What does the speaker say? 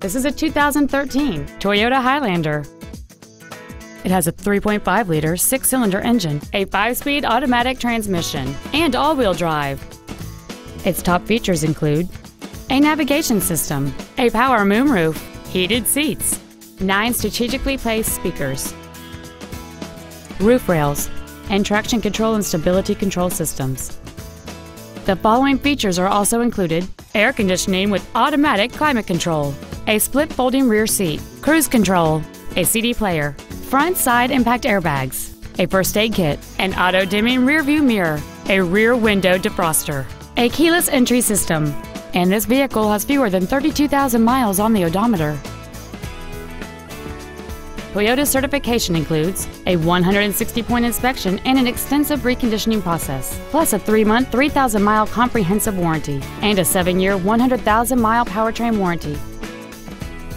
This is a 2013 Toyota Highlander. It has a 3.5-liter six-cylinder engine, a five-speed automatic transmission, and all-wheel drive. Its top features include a navigation system, a power moonroof, heated seats, nine strategically placed speakers, roof rails, and traction control and stability control systems. The following features are also included air conditioning with automatic climate control, a split folding rear seat, cruise control, a CD player, front side impact airbags, a first aid kit, an auto dimming rear view mirror, a rear window defroster, a keyless entry system, and this vehicle has fewer than 32,000 miles on the odometer. Toyota's certification includes a 160-point inspection and an extensive reconditioning process, plus a 3-month, 3,000-mile comprehensive warranty and a 7-year, 100,000-mile powertrain warranty.